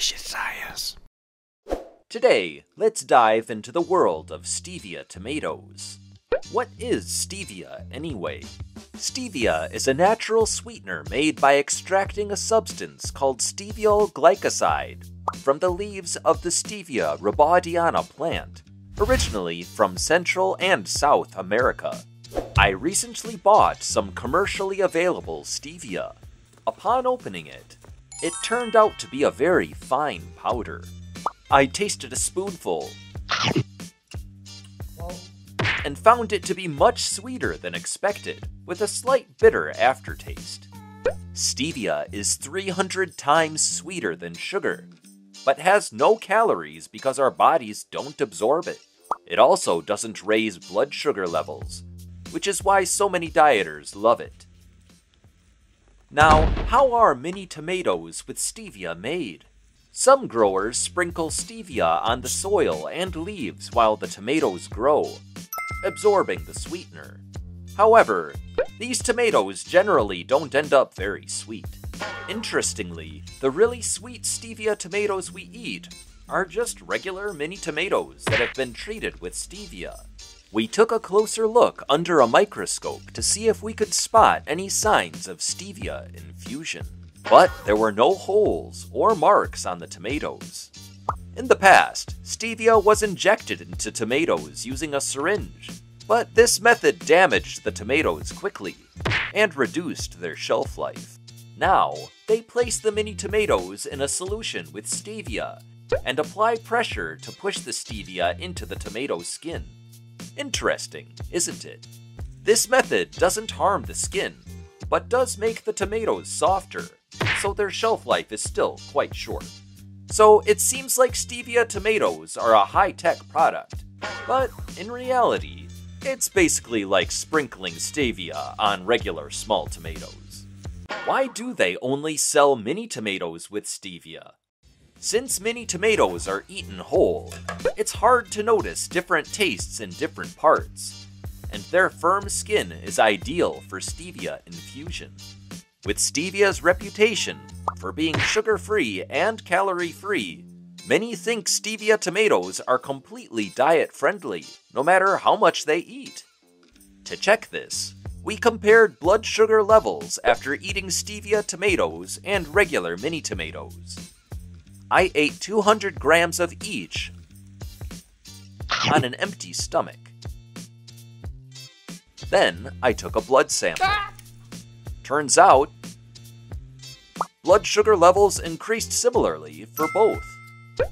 Science. Today, let's dive into the world of stevia tomatoes. What is stevia anyway? Stevia is a natural sweetener made by extracting a substance called steviol glycoside from the leaves of the Stevia rebaudiana plant, originally from Central and South America. I recently bought some commercially available stevia. Upon opening it, it turned out to be a very fine powder. I tasted a spoonful and found it to be much sweeter than expected, with a slight bitter aftertaste. Stevia is 300 times sweeter than sugar, but has no calories because our bodies don't absorb it. It also doesn't raise blood sugar levels, which is why so many dieters love it. Now, how are mini tomatoes with stevia made? Some growers sprinkle stevia on the soil and leaves while the tomatoes grow, absorbing the sweetener. However, these tomatoes generally don't end up very sweet. Interestingly, the really sweet stevia tomatoes we eat are just regular mini tomatoes that have been treated with stevia. We took a closer look under a microscope to see if we could spot any signs of stevia infusion. But there were no holes or marks on the tomatoes. In the past, stevia was injected into tomatoes using a syringe, but this method damaged the tomatoes quickly and reduced their shelf life. Now, they place the mini tomatoes in a solution with stevia and apply pressure to push the stevia into the tomato skin. Interesting, isn't it? This method doesn't harm the skin, but does make the tomatoes softer, so their shelf life is still quite short. So it seems like stevia tomatoes are a high tech product, but in reality, it's basically like sprinkling stevia on regular small tomatoes. Why do they only sell mini tomatoes with stevia? Since mini tomatoes are eaten whole, it's hard to notice different tastes in different parts, and their firm skin is ideal for stevia infusion. With stevia's reputation for being sugar free and calorie free, many think stevia tomatoes are completely diet friendly, no matter how much they eat. To check this, we compared blood sugar levels after eating stevia tomatoes and regular mini tomatoes. I ate 200 grams of each on an empty stomach. Then I took a blood sample. Turns out, blood sugar levels increased similarly for both.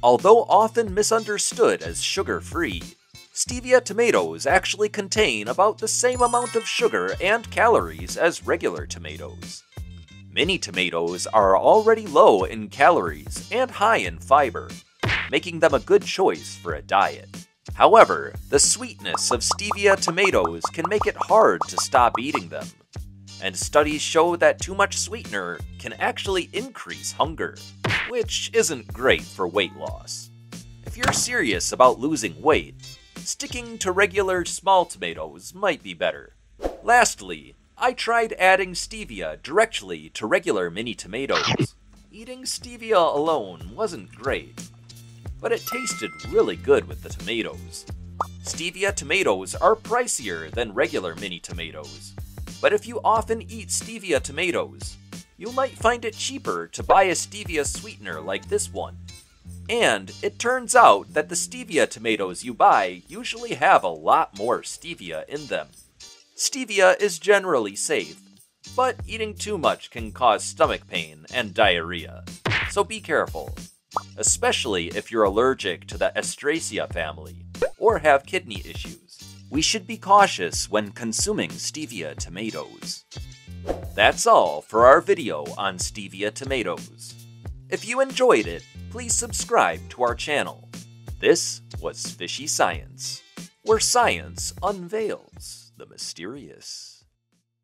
Although often misunderstood as sugar free, stevia tomatoes actually contain about the same amount of sugar and calories as regular tomatoes. Mini tomatoes are already low in calories and high in fiber, making them a good choice for a diet. However, the sweetness of stevia tomatoes can make it hard to stop eating them, and studies show that too much sweetener can actually increase hunger, which isn't great for weight loss. If you're serious about losing weight, sticking to regular small tomatoes might be better. Lastly, I tried adding stevia directly to regular mini tomatoes. Eating stevia alone wasn't great, but it tasted really good with the tomatoes. Stevia tomatoes are pricier than regular mini tomatoes, but if you often eat stevia tomatoes, you might find it cheaper to buy a stevia sweetener like this one. And it turns out that the stevia tomatoes you buy usually have a lot more stevia in them. Stevia is generally safe, but eating too much can cause stomach pain and diarrhea, so be careful, especially if you're allergic to the Asteraceae family or have kidney issues. We should be cautious when consuming stevia tomatoes. That's all for our video on stevia tomatoes. If you enjoyed it, please subscribe to our channel. This was Fishy Science, where science unveils the mysterious.